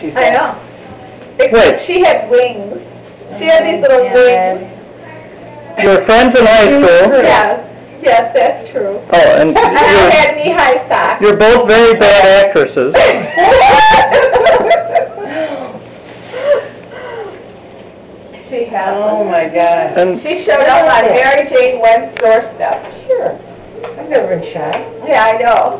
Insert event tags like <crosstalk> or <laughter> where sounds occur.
she I know. Wait. Except she had wings. She had these little wings. Your friends in high school? Yes, yes, that's true. Oh, and <laughs> I you had knee-high socks. you're both very bad actresses. <laughs> She had. Oh, my God. And She showed up on Mary Jane Went's doorstep. Sure. I've never been shy. Yeah, I know.